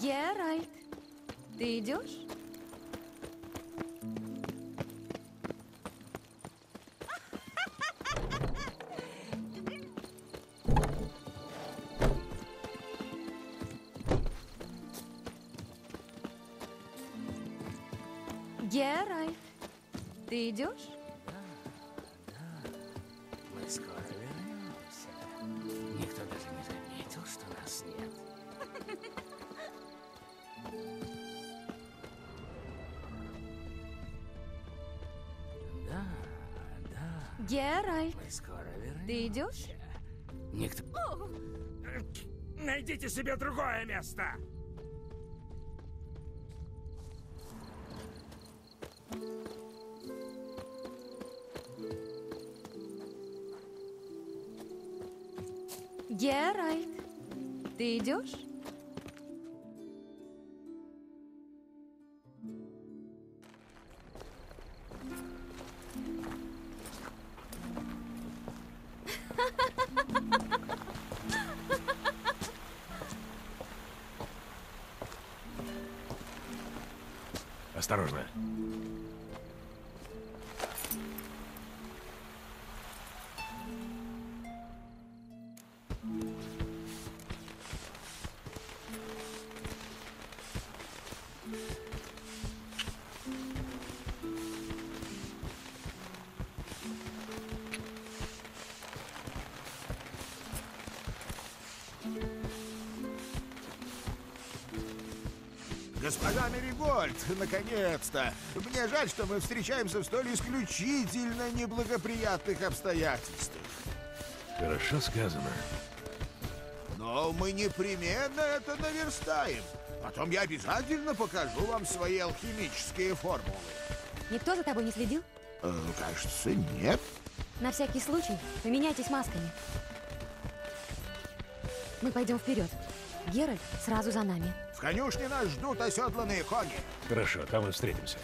Геральт, ты идешь? Геральт, ты идешь? Мы скоро Геральт, ты идешь? Никто... Найдите себе другое место! Геральт, ты идешь? Осторожно. Господа Меригольд, наконец-то! Мне жаль, что мы встречаемся в столь исключительно неблагоприятных обстоятельствах. Хорошо сказано. Но мы непременно это наверстаем. Потом я обязательно покажу вам свои алхимические формулы. Никто за тобой не следил? Э, кажется, нет. На всякий случай поменяйтесь масками. Мы пойдем вперед. Геральт сразу за нами. В конюшне нас ждут оседланные кони. Хорошо, там и встретимся.